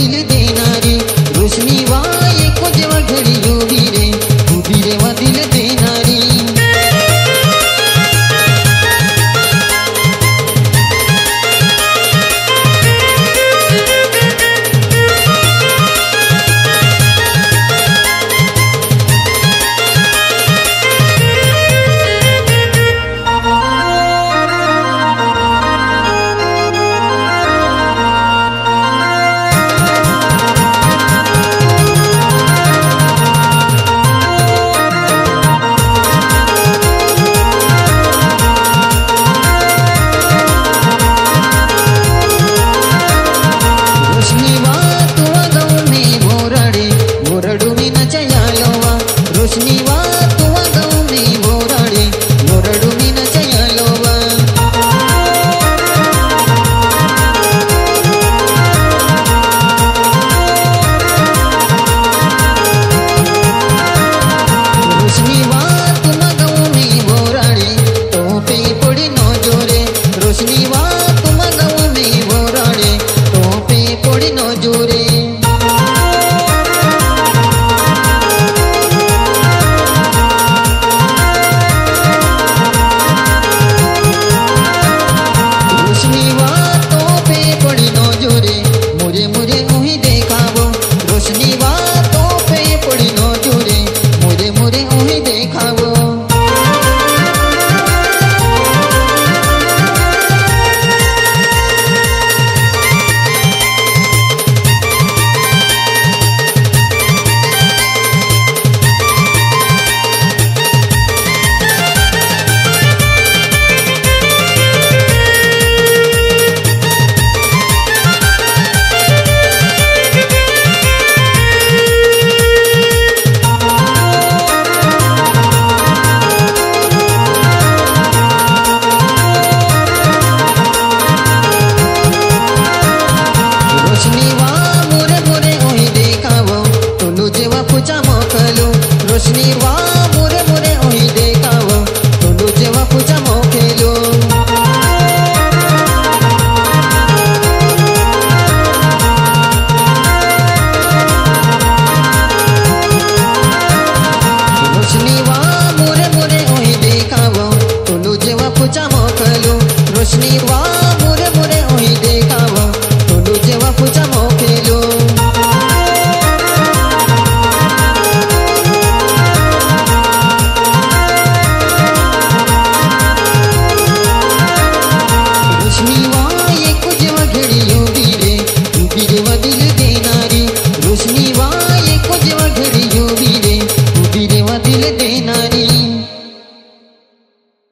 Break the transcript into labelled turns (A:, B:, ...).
A: Dili 若是你忘